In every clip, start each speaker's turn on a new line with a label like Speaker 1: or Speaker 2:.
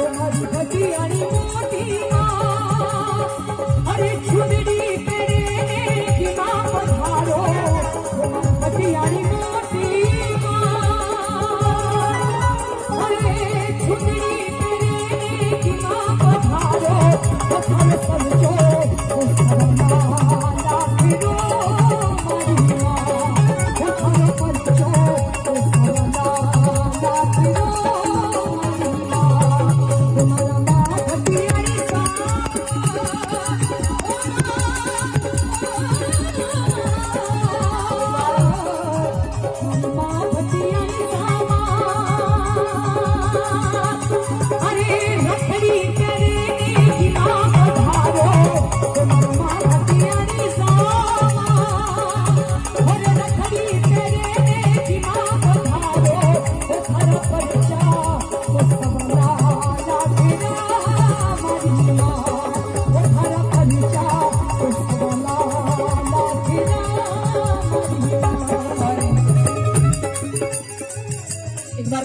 Speaker 1: एक बार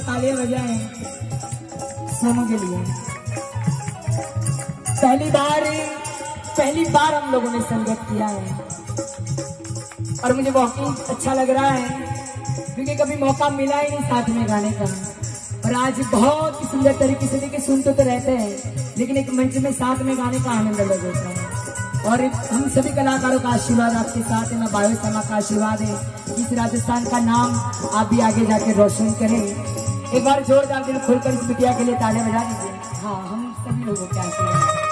Speaker 1: तालियाँ बजाएँ सोनू के लिए। पहली बार पहली बार हम लोगों ने संगत किया है। और मुझे बहुत अच्छा लग रहा है, क्योंकि कभी मौका मिला ही नहीं साथ में गाने का। और आज बहुत ही सुंदर तरीके से देखिए सुनते तो रहते हैं, लेकिन एक मंच में साथ में गाने का आनंद अलग होता है। और हम सभी कलाकारों का आशीर्वाद आपके साथ है, मैं बायो समा का आशीर्वाद है इस राजस्थान का नाम आप भी आगे जाके रोशन करें। एक बार जोरदार दिल खुलकर इस बिटिया के लिए ताले बजा दीजिए। हाँ हम सभी लोगों के आशीर्वाद।